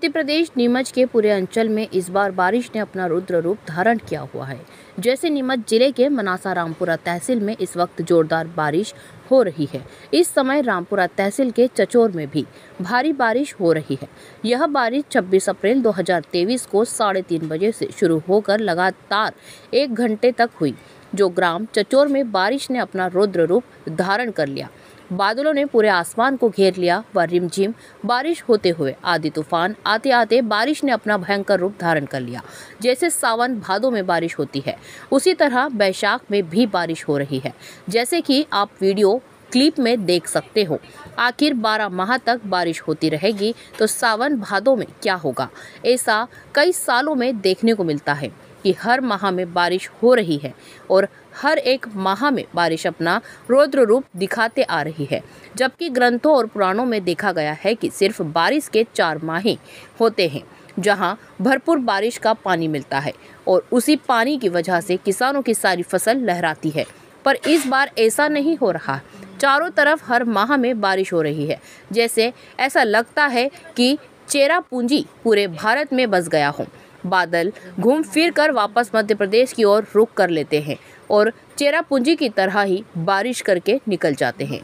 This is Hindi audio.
मध्य प्रदेश नीमच के पूरे अंचल में इस बार बारिश ने अपना रुद्र रूप धारण किया हुआ है। जैसे नीमच ज़िले के मनासा रामपुरा तहसील में इस वक्त जोरदार बारिश हो रही है। इस समय रामपुरा तहसील के चचोर में भी भारी बारिश हो रही है। यह बारिश 26 अप्रैल 2023 को साढ़े तीन बजे से शुरू होकर लगातार एक घंटे तक हुई, जो ग्राम चचोर में बारिश ने अपना रुद्र रूप धारण कर लिया। बादलों ने पूरे आसमान को घेर लिया व रिमझिम बारिश होते हुए आदि तूफ़ान आते आते बारिश ने अपना भयंकर रूप धारण कर लिया, जैसे सावन भादों में बारिश होती है। उसी तरह बैशाख में भी बारिश हो रही है। जैसे कि आप वीडियो क्लिप में देख सकते हो, आखिर 12 माह तक बारिश होती रहेगी तो सावन भादों में क्या होगा? ऐसा कई सालों में देखने को मिलता है। कि हर माह में बारिश हो रही है और हर एक माह में बारिश अपना रौद्र रूप दिखाते आ रही है। जबकि ग्रंथों और पुराणों में देखा गया है कि सिर्फ़ बारिश के चार माह होते हैं, जहाँ भरपूर बारिश का पानी मिलता है और उसी पानी की वजह से किसानों की सारी फ़सल लहराती है। पर इस बार ऐसा नहीं हो रहा। चारों तरफ़ हर माह में बारिश हो रही है। जैसे ऐसा लगता है कि चेरा पूंजी पूरे भारत में बस गया हो। बादल घूम फिर कर वापस मध्य प्रदेश की ओर रुख कर लेते हैं और चेरापूंजी की तरह ही बारिश करके निकल जाते हैं।